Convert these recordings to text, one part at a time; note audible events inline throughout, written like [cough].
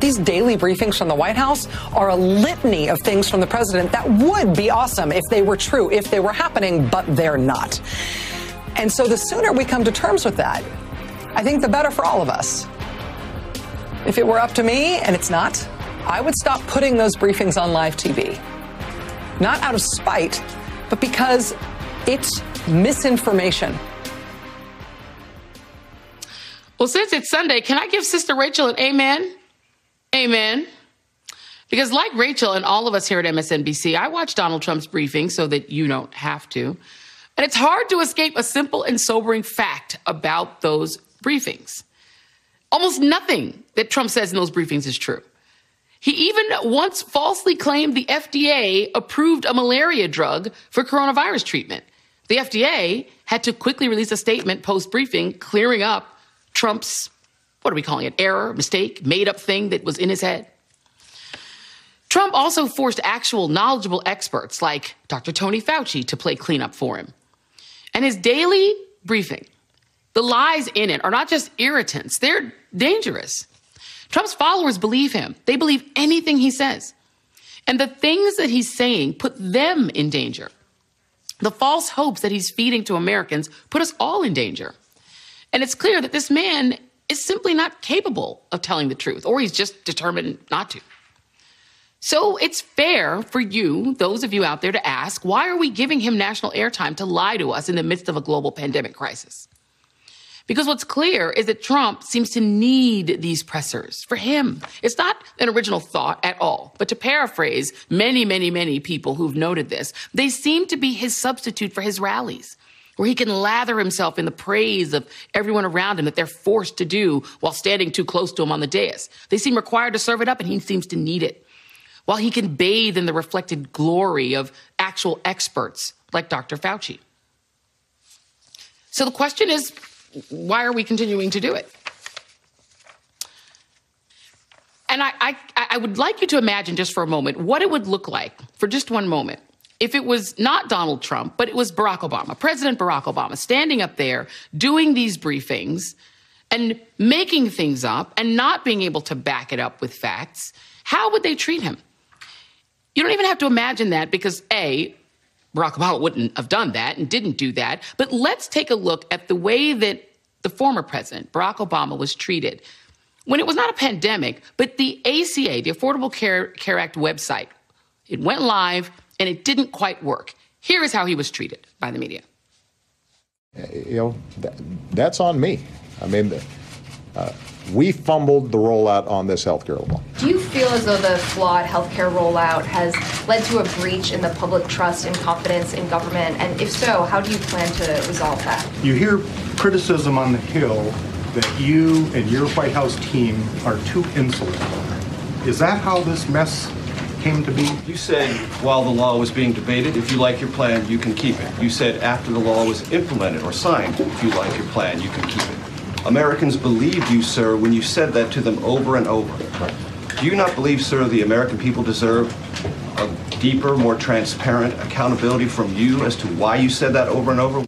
these daily briefings from the White House are a litany of things from the president that would be awesome if they were true, if they were happening, but they're not. And so the sooner we come to terms with that, I think the better for all of us. If it were up to me, and it's not, I would stop putting those briefings on live TV. Not out of spite, but because it's misinformation. Well, since it's Sunday, can I give Sister Rachel an amen? Amen. Because, like Rachel and all of us here at MSNBC, I watch Donald Trump's briefing so that you don't have to. And it's hard to escape a simple and sobering fact about those briefings. Almost nothing that Trump says in those briefings is true. He even once falsely claimed the FDA approved a malaria drug for coronavirus treatment. The FDA had to quickly release a statement post briefing clearing up Trump's, what are we calling it, error, mistake, made up thing that was in his head. Trump also forced actual knowledgeable experts like Dr. Tony Fauci to play cleanup for him. And his daily briefing, the lies in it are not just irritants, they're dangerous. Trump's followers believe him. They believe anything he says. And the things that he's saying put them in danger. The false hopes that he's feeding to Americans put us all in danger. And it's clear that this man is simply not capable of telling the truth, or he's just determined not to. So it's fair for you, those of you out there, to ask why are we giving him national airtime to lie to us in the midst of a global pandemic crisis? Because what's clear is that Trump seems to need these pressers for him. It's not an original thought at all. But to paraphrase many, many, many people who've noted this, they seem to be his substitute for his rallies, where he can lather himself in the praise of everyone around him that they're forced to do while standing too close to him on the dais. They seem required to serve it up, and he seems to need it. While he can bathe in the reflected glory of actual experts like Dr. Fauci. So the question is why are we continuing to do it? And I, I, I, would like you to imagine just for a moment what it would look like, for just one moment, if it was not Donald Trump, but it was Barack Obama, President Barack Obama, standing up there doing these briefings and making things up and not being able to back it up with facts. How would they treat him? You don't even have to imagine that because A, Barack Obama wouldn't have done that and didn't do that. But let's take a look at the way that the former president, Barack Obama, was treated when it was not a pandemic, but the ACA, the Affordable Care, Care Act website, it went live and it didn't quite work. Here is how he was treated by the media. You know, that, that's on me. I mean, uh, we fumbled the rollout on this healthcare law. Do you feel as though the flawed healthcare rollout has led to a breach in the public trust and confidence in government? And if so, how do you plan to resolve that? You hear criticism on the Hill that you and your White House team are too insular. Is that how this mess came to be? You said while the law was being debated, if you like your plan, you can keep it. You said after the law was implemented or signed, if you like your plan, you can keep it. Americans believed you, sir, when you said that to them over and over. Do you not believe, sir, the American people deserve a deeper, more transparent accountability from you as to why you said that over and over?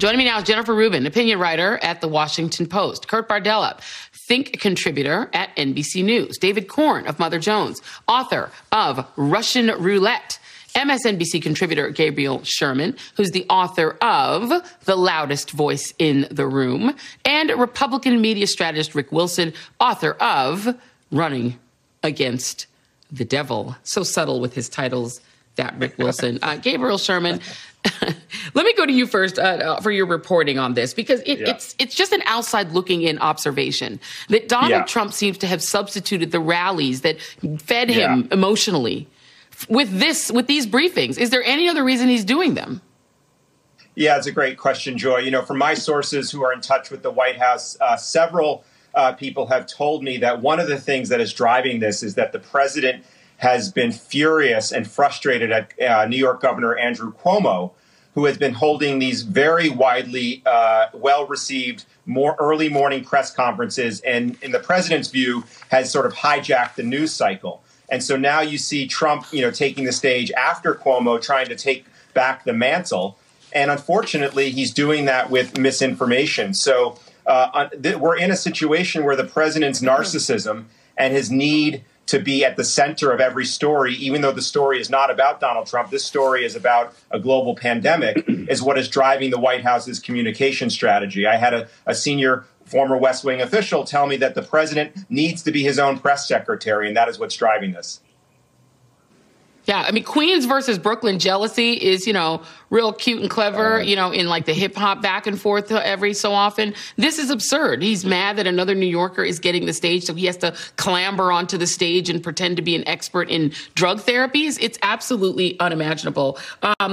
Joining me now is Jennifer Rubin, opinion writer at The Washington Post, Kurt Bardella, Think contributor at NBC News, David Corn of Mother Jones, author of Russian Roulette, MSNBC contributor Gabriel Sherman, who's the author of The Loudest Voice in the Room, and Republican media strategist Rick Wilson, author of Running Against the Devil. So subtle with his titles, that Rick Wilson. Uh, Gabriel Sherman. [laughs] Let me go to you first uh, uh, for your reporting on this because it, yeah. it's it's just an outside looking in observation that Donald yeah. Trump seems to have substituted the rallies that fed him emotionally with this with these briefings? Is there any other reason he's doing them? Yeah, it's a great question, Joy. You know, from my sources who are in touch with the White House, uh, several uh, people have told me that one of the things that is driving this is that the president has been furious and frustrated at uh, New York Governor Andrew Cuomo, who has been holding these very widely uh, well received more early morning press conferences, and in the president's view, has sort of hijacked the news cycle. And so now you see Trump, you know, taking the stage after Cuomo, trying to take back the mantle. And unfortunately, he's doing that with misinformation. So uh, we're in a situation where the president's narcissism and his need to be at the center of every story, even though the story is not about Donald Trump. This story is about a global pandemic, [clears throat] is what is driving the White House's communication strategy. I had a, a senior former West Wing official tell me that the president needs to be his own press secretary, and that is what's driving this. Yeah, I mean Queens versus Brooklyn jealousy is, you know, real cute and clever, you know, in like the hip hop back and forth every so often. This is absurd. He's mad that another New Yorker is getting the stage, so he has to clamber onto the stage and pretend to be an expert in drug therapies. It's absolutely unimaginable. Um,